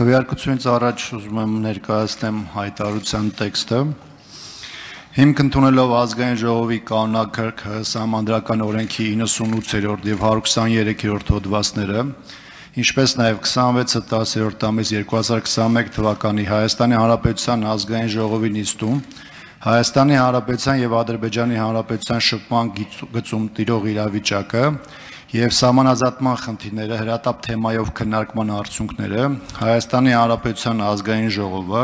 Քվեարկությունից առաջ ուզում եմ ներկայացնեմ հայտարարության տեքստը։ Հիմք ընդունելով ազգային ժողովի կանոնակարգ համանդրական օրենքի 98-րդ եւ 123-րդ հոդվածները, ինչպես նաեւ 26-ը 10-րդ ամիս 2021 թվականի Հայաստանի Հանրապետության ազգային ժողովի նիստում Հայաստանի Հանրապետության եւ Ադրբեջանի Հանրապետության շփման գծում տիրող իրավիճակը եւ համանազատման խնդիրները հրատապ թեմայով քննարկման արդյունքները Հայաստանի Հանրապետության ազգային ժողովը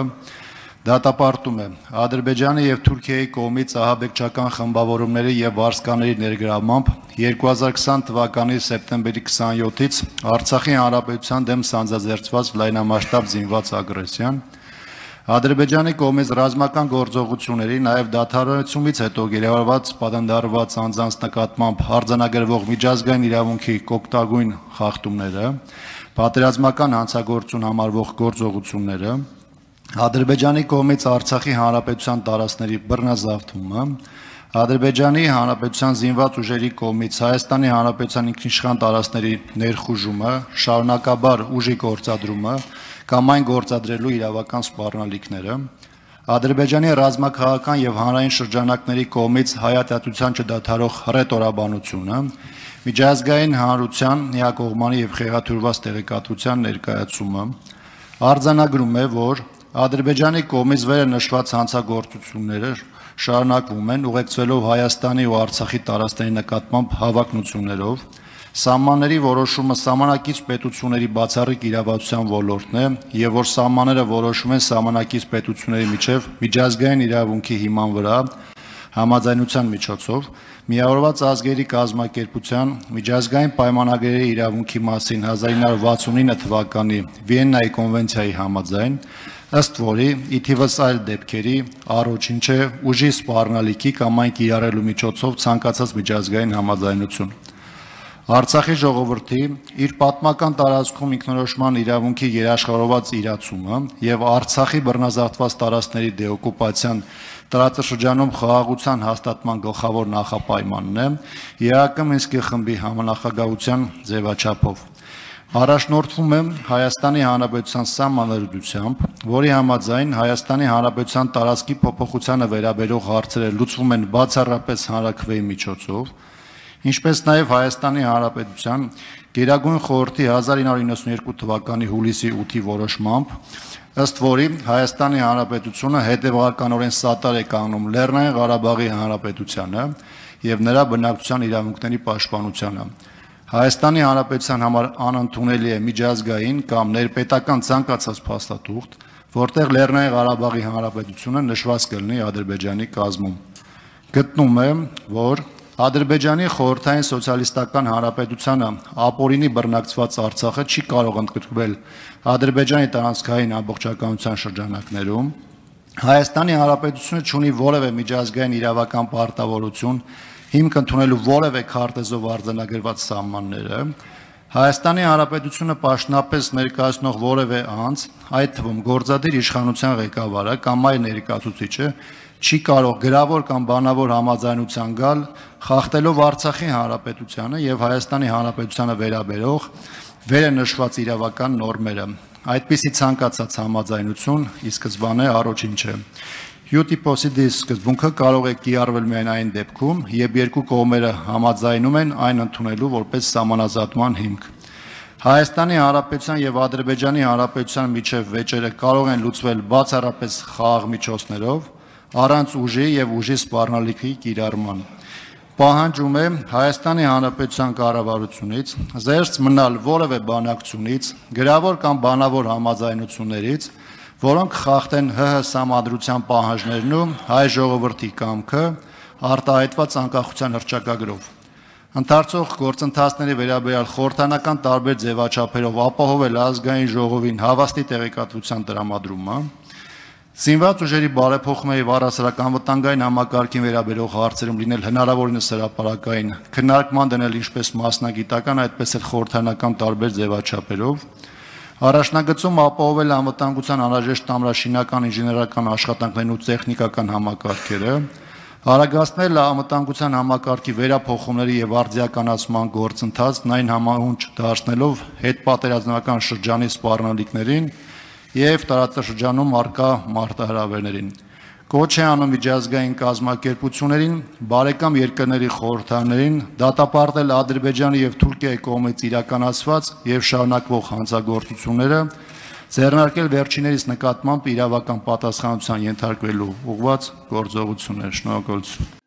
դատապարտում է Ադրբեջանի եւ Թուրքիայի կողմից ահաբեկչական խմբավորումների եւ վարսկաների ներգրավմամբ 2020 թվականի սեպտեմբերի 27-ից Արցախի Հանրապետության դեմ սանձազերծված լայնամասշտաբ զինված ագրեսիան Ադրբեջանի կողմից ռազմական գործողությունների, նաև դադարեցումից հետո գերեվարված պատանդարված անձանց նկատմամբ արձանագրվող միջազգային իրավունքի կոկտագույն խախտումները, պատերազմական հանցագործություն համարվող գործողությունները, Ադրբեջանի կողմից Արցախի հանրապետության տարածքների բռնազավթումը, Ադրբեջանի հանրապետության զինված ուժերի կողմից Հայաստանի հանրապետության ինքնիշխան տարածքների ներխուժումը, շարունակաբար ուժի գործադրումը, կամ այն գործադրելու իրավական սպառնալիքները, Ադրբեջանի ռազմաքաղաքական եւ հանրային շրջանակների կողմից հայատյացության չդադարող հռետորաբանությունը, միջազգային հանրության միակողմանի եւ խեղաթյուրված տեղեկատվության ներկայացումը արձանագրում է, որ Ադրբեջանի կողմից վերը նշված հանցագործությունները շարունակվում են ուղեկցվելով Հայաստանի ու Արցախի տարածքների նկատմամբ հավակնություններով Սահմանների որոշումը սահմանակից պետությունների բացառիկ իրավասության ոլորտն է եւ որ սահմանները որոշում են սահմանակից պետությունների միջև միջազգային իրավունքի հիման վրա համաձայնության միջոցով միավորված ազգերի կազմակերպության միջազգային պայմանագրերի իրավունքի մասին 1969 թվականի Վիեննայի կոնվենցիայի համաձայն ըստ որի ի թիվս այլ դեպքերի առաջինչ է ուժի սպառնալիքի կամ այն կիրառելու միջոցով ցանկացած միջազգային համաձայնություն Արցախի ժողովրդի իր պատմական տարածքում ինքնորոշման իրավունքի երաշխավորված իրացումը եւ Արցախի բռնազավթված տարածքների դեօկուպացիան տարածաշրջանում խաղաղության հաստատման գլխավոր նախապայմանն է ԵԱԿ Մինսկի խմբի համանախագահության ձևաչափով։ Առաջնորդվում է Հայաստանի Հանրապետության սահմանադրությամբ, որի համաձայն Հայաստանի Հանրապետության տարածքի փոփոխությանը վերաբերող հարցերը լուծվում են բացառապես հանրակրվեի միջոցով, ինչպես նաև Հայաստանի Հանրապետության Գերագույն խորհրդի 1992 թվականի հուլիսի 8-ի որոշմամբ, ըստ որի Հայաստանի Հանրապետությունը հետևականորեն սատար է կանգնում Լեռնային Ղարաբաղի Հանրապետությանը եւ նրա բնակչության իրավունքների պաշտպանությանը։ Հայաստանի Հանրապետության համար անընդունելի է միջազգային կամ ներպետական ցանկացած փաստաթուղթ, որտեղ Լեռնային Ղարաբաղի Հանրապետությունը նշված կլինի Ադրբեջանի կազմում։ Գտնում եմ, որ Ադրբեջանի խորհրդային սոցիալիստական հանրապետությանը ապօրինի բռնակցված Արցախը չի կարող ընդգրկվել Ադրբեջանի տարածքային ամբողջականության շրջանակներում։ Հայաստանի Հանրապետությունը ունի որևէ միջազգային իրավական պարտավորություն հիմք ընդունելու որևէ քարտեզով արձանագրված սահմանները։ Հայաստանի Հանրապետությունը պաշտոնապես ներկայացնող որևէ անձ, այդ թվում գործադիր իշխանության ղեկավարը կամ այլ ներկայացուցիչը չի կարող գրավոր կամ բանավոր համաձայնության գալ խախտելով Արցախի հանրապետությանը եւ Հայաստանի հանրապետությանը վերաբերող վերը նշված իրավական նորմերը։ Այդպիսի ցանկացած համաձայնություն ի սկզբանե առաջինչ է։ Յուտիպոսիդի սկզբունքը կարող է կիրառվել միայն այն դեպքում, երբ երկու կողմերը համաձայնում են այն ընդունելու որպես համանազատման հիմք։ Հայաստանի Հանրապետության եւ Ադրբեջանի Հանրապետության միջև վեճերը կարող են լուծվել բացառապես խաղաղ միջոցներով, առանց ուժի եւ ուժի սպառնալիքի կիրառման պահանջում է Հայաստանի Հանրապետության կառավարությունից զերծ մնալ որևէ բանակցությունից, գրավոր կամ բանավոր համաձայնություններից, որոնք խախտեն ՀՀ համադրության պահանջներն ու հայ ժողովրդի կամքը արտահայտված անկախության հռչակագրով։ Ընթարցող գործընթացների վերաբերյալ խորհրդանական տարբեր ձևաչափերով ապահովել ազգային ժողովին հավաստի տեղեկատվության տրամադրումը, Զինված ուժերի բարեփոխումների վառասարական վտանգային համակարգին վերաբերող հարցերում լինել հնարավորինս հրապարակային քննարկման դնել ինչպես մասնագիտական, այդպես էլ խորհրդանական տարբեր ձևաչափերով Առաջնագծում ապահովել անվտանգության անհրաժեշտ ամրաշինական ինժեներական աշխատանքներն ու տեխնիկական համակարգերը, հարագացնել անվտանգության համակարգի վերափոխումների եւ արձիականացման գործընթացն այն համահունչ դարձնելով հետ պատերազմական շրջանի սպառնալիքներին եւ տարածաշրջանում արկա մարտահրավերներին։ Կոչ է անում միջազգային կազմակերպություններին, բարեկամ երկրների խորհրդաներին դատապարտել Ադրբեջանի եւ Թուրքիայի կողմից իրականացված եւ շարունակվող հանցագործությունները, ձեռնարկել վերջիներիս նկատմամբ իրավական պատասխանատվության ենթարկվելու ուղղված գործողություններ։ Շնորհակալություն։